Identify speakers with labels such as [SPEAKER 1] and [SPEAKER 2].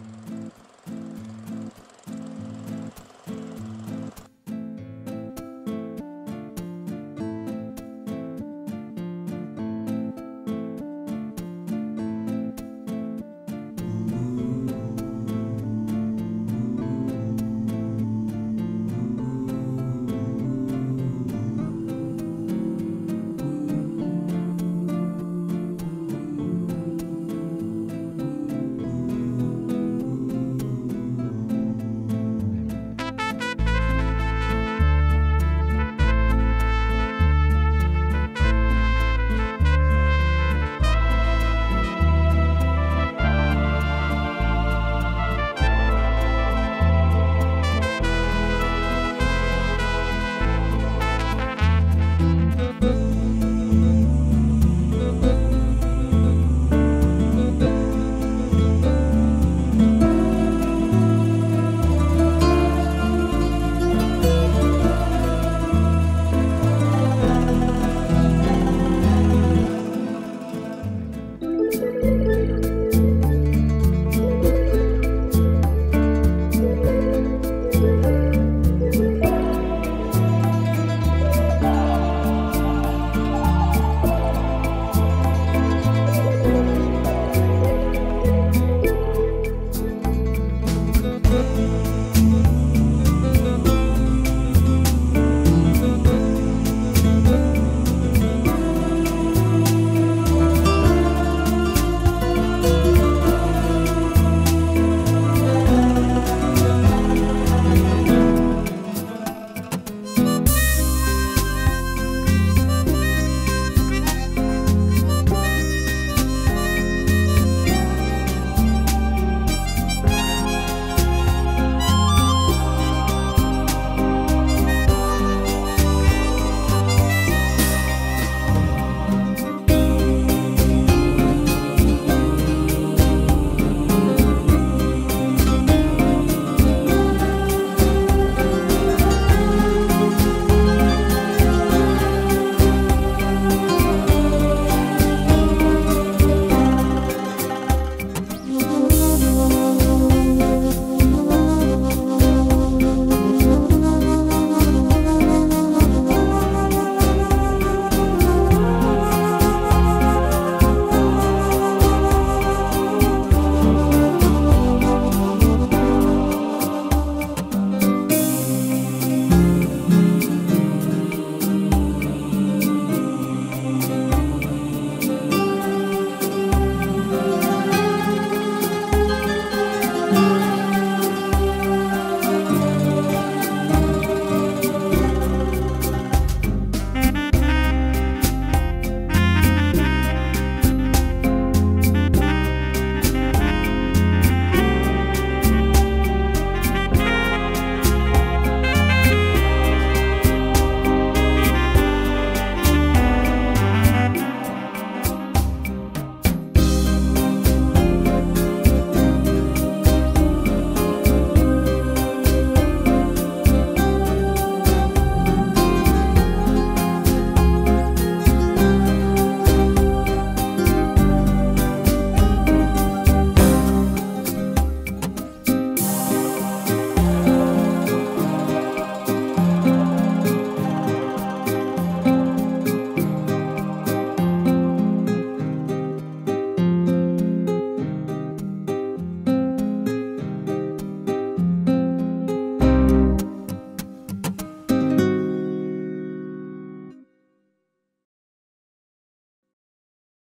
[SPEAKER 1] Mm-hmm.